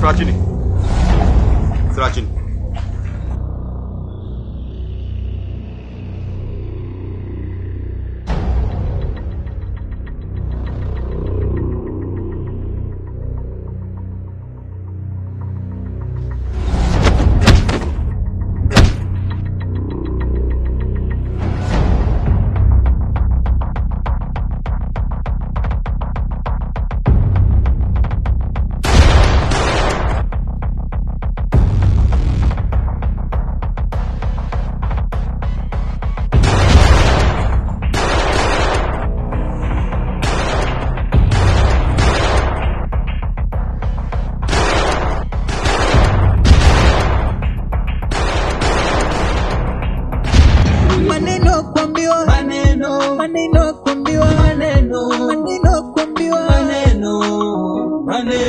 Sıra Çin'i. Sıra Çin'i. maneno kuambiwa maneno. Maneno kuambiwa maneno. Maneno.